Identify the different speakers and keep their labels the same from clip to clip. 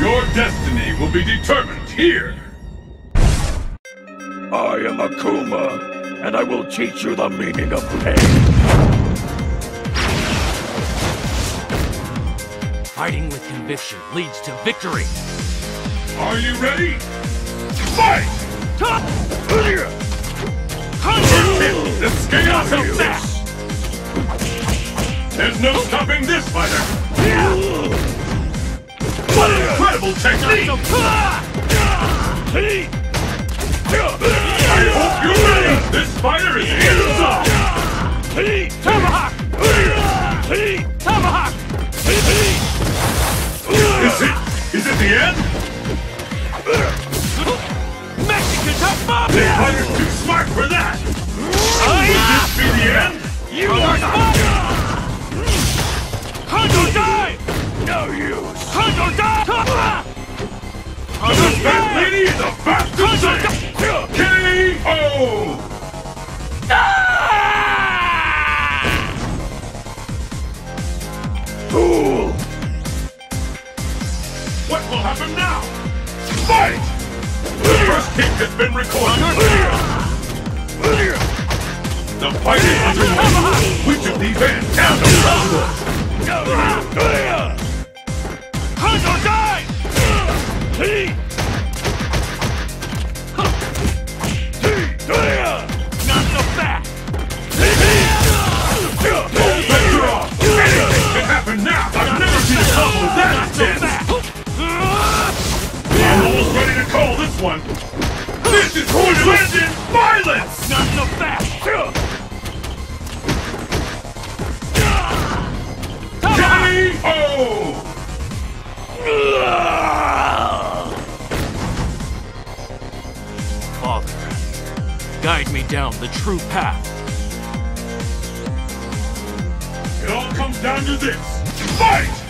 Speaker 1: Your destiny will be determined here.
Speaker 2: I am Akuma, and I will teach you the meaning of pain.
Speaker 3: Fighting with conviction leads to victory.
Speaker 1: Are you ready? Fight! The scales of death! There's no stopping this fighter! What an incredible technique! I hope you're ready! This fighter is inside!
Speaker 3: Tomahawk! Tomahawk!
Speaker 1: Is it? Is it the end?
Speaker 3: Mexican Tomahawk!
Speaker 1: This fighter's too smart for that! Would this be the end?
Speaker 3: You are not!
Speaker 1: Is a bastard! K.O.
Speaker 2: Fool!
Speaker 1: What will happen now? Fight! The first kick has been recorded. The fight is underway. Which of these ends down the one. This is in violence.
Speaker 3: Not so fast!
Speaker 1: K.O.
Speaker 3: Father, guide me down the true path.
Speaker 1: It all comes down to this. Fight!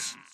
Speaker 3: Peace.